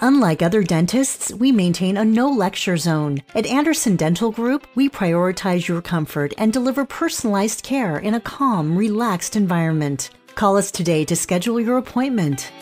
Unlike other dentists, we maintain a no lecture zone. At Anderson Dental Group, we prioritize your comfort and deliver personalized care in a calm, relaxed environment. Call us today to schedule your appointment.